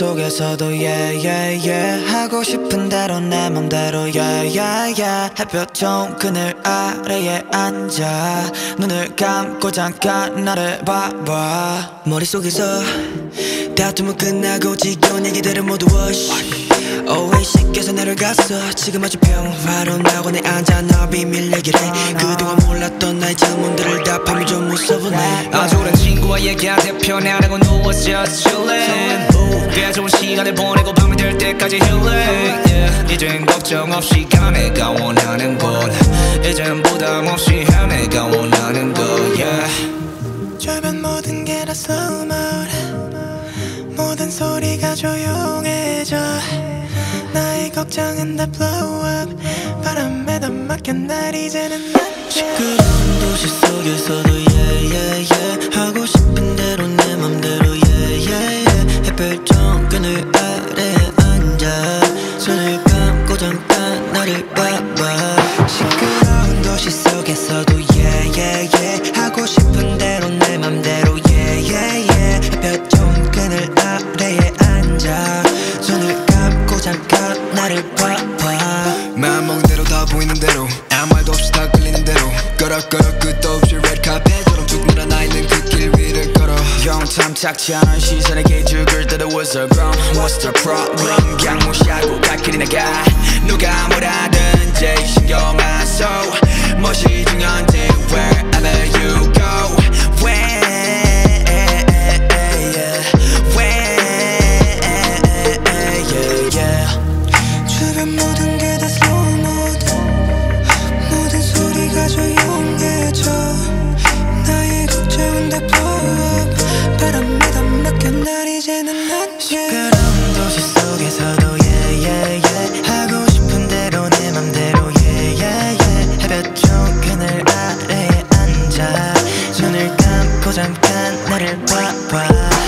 속에서도 yeah yeah yeah. 하고 싶은 대로 내 맘대로 yeah yeah yeah. 햇볕 좋은 그늘 아래에 앉아. 눈을 감고 잠깐 나를 봐봐. 머릿속에서 다툼은 끝나고 지겨운 얘기들은 모두 wash. Always 씻겨서 내려갔어. 지금 아주 평화로운 낙원에 앉아 나 비밀 얘기를. 해 그동안 몰랐던 나의 질문들을 답하면 좀 무서워네. 아주 오랜 친구와 얘기하듯 편안하고 누웠어 chillin' 꽤 좋은 시간을 보내고 밤이 될 때까지 healing yeah. 이젠 걱정 없이 가 내가 원하는 곳. 이젠 부담 없이 해 내가 원하는 것 yeah. 주변 모든 게다 mode 모든 소리가 조용해져 걱정은 다 blow up. 바람에 다 맡겨 날 이제는 난 시끄러운 도시 속에서도 yeah yeah yeah. 하고 싶은 대로 내 맘대로 yeah yeah yeah. 햇볕 그늘 아래에 앉아. 손을 감고 잠깐 나를 봐봐. 시끄러운 도시 속에서도 yeah yeah yeah. 하고 싶은 대로 대로 꺼럭꺼럭 끝도 없이 red carpet처럼 쭉 늘어나 있는 그 길 위를 걸어. 영참 착지 않은 시선에 개죽을 때도 was a ground What's the problem? 그냥 무시하고 갈 길이 나가. 누가 뭐라든지 신경 안 써. 무엇이 이제는 난 시끄러운 도시 속에서도 yeah yeah yeah. 하고 싶은 대로 내 맘대로 yeah yeah yeah. 햇볕 그늘 아래에 앉아. 눈을 감고 잠깐 나를 봐봐